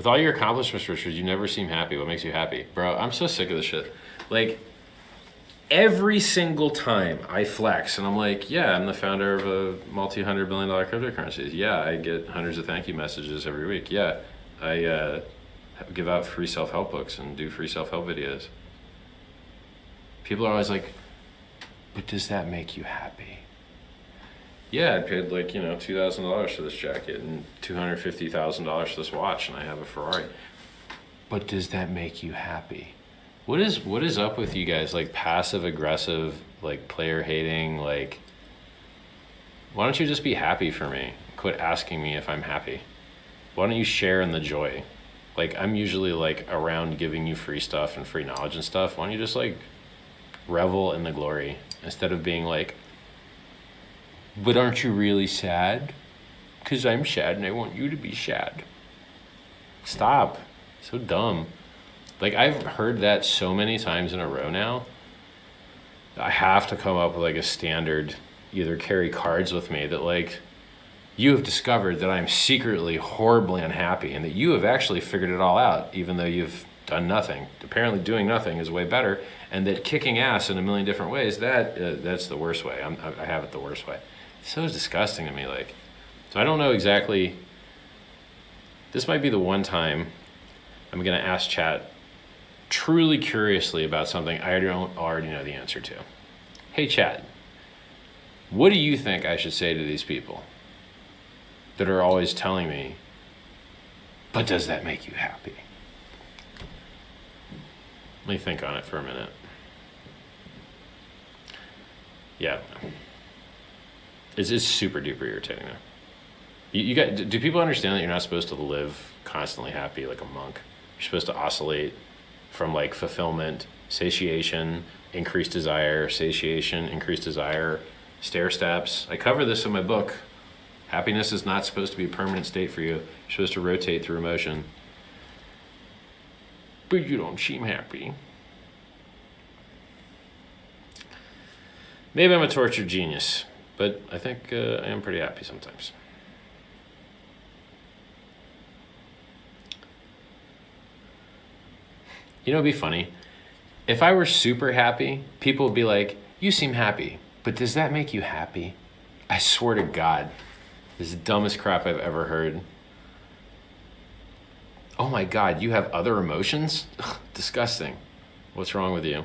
With all your accomplishments, Richard, you never seem happy. What makes you happy? Bro, I'm so sick of this shit. Like, every single time I flex and I'm like, yeah, I'm the founder of a multi hundred billion dollar cryptocurrency. Yeah, I get hundreds of thank you messages every week. Yeah, I uh, give out free self help books and do free self help videos. People are always like, but does that make you happy? Yeah, I paid like, you know, $2,000 for this jacket and $250,000 for this watch and I have a Ferrari. But does that make you happy? What is what is up with you guys? Like passive aggressive, like player hating, like why don't you just be happy for me? Quit asking me if I'm happy. Why don't you share in the joy? Like I'm usually like around giving you free stuff and free knowledge and stuff. Why don't you just like revel in the glory instead of being like, but aren't you really sad? Because I'm sad and I want you to be sad. Stop. So dumb. Like, I've heard that so many times in a row now. I have to come up with like a standard, either carry cards with me that, like, you have discovered that I'm secretly horribly unhappy and that you have actually figured it all out, even though you've done nothing. Apparently, doing nothing is way better, and that kicking ass in a million different ways that uh, that's the worst way. I'm, I have it the worst way. It's so disgusting to me. Like, so I don't know exactly. This might be the one time I'm gonna ask chat truly curiously about something I don't already know the answer to. Hey, chat. What do you think I should say to these people that are always telling me, but does that make you happy? Let me think on it for a minute. Yeah. It's, it's super duper irritating though. You, you got, do people understand that you're not supposed to live constantly happy like a monk? You're supposed to oscillate from like fulfillment, satiation, increased desire, satiation, increased desire, stair steps. I cover this in my book. Happiness is not supposed to be a permanent state for you. You're supposed to rotate through emotion but you don't seem happy. Maybe I'm a tortured genius, but I think uh, I am pretty happy sometimes. You know, it'd be funny. If I were super happy, people would be like, You seem happy, but does that make you happy? I swear to God, this is the dumbest crap I've ever heard oh my God, you have other emotions? Disgusting. What's wrong with you?